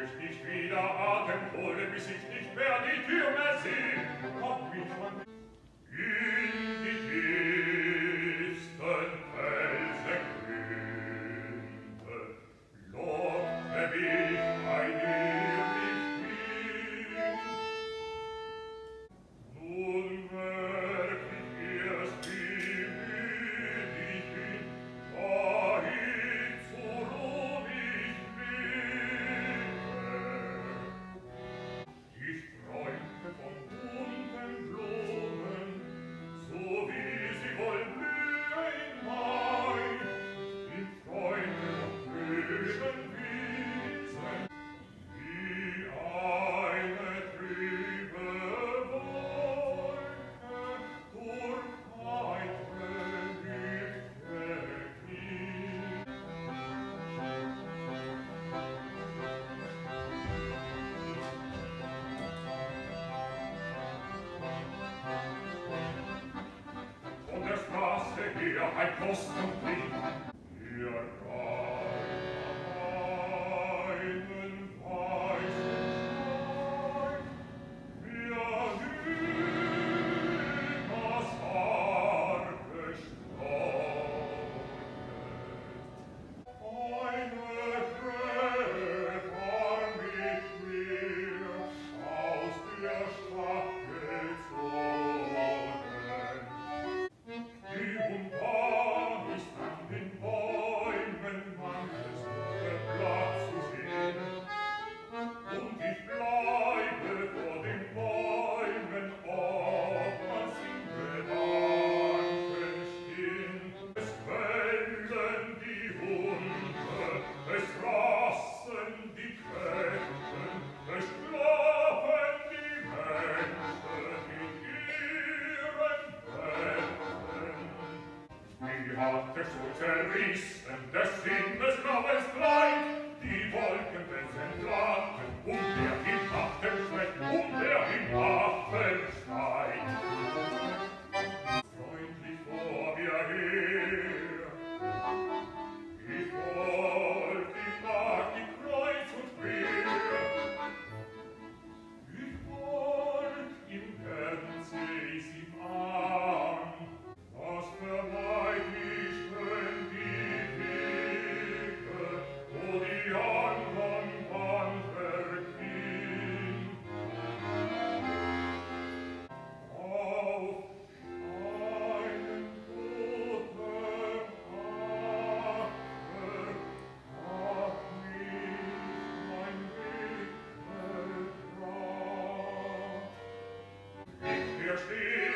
Ich nicht wieder atem hole, Bis ich nicht mehr die Tür mehr seh. I ein Posten blieb. des Unter Ries, des Sinnes Knobels klein, tears.